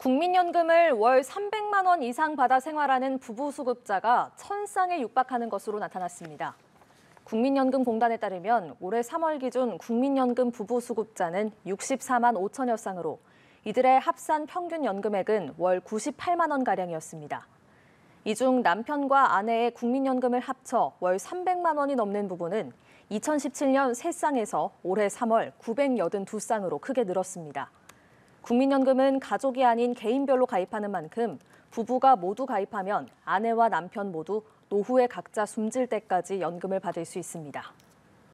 국민연금을 월 300만 원 이상 받아 생활하는 부부 수급자가 천쌍에 육박하는 것으로 나타났습니다. 국민연금공단에 따르면 올해 3월 기준 국민연금 부부 수급자는 64만 5천여 쌍으로 이들의 합산 평균 연금액은 월 98만 원 가량이었습니다. 이 중 남편과 아내의 국민연금을 합쳐 월 300만 원이 넘는 부부는 2017년 3쌍에서 올해 3월 982쌍으로 크게 늘었습니다. 국민연금은 가족이 아닌 개인별로 가입하는 만큼 부부가 모두 가입하면 아내와 남편 모두 노후에 각자 숨질 때까지 연금을 받을 수 있습니다.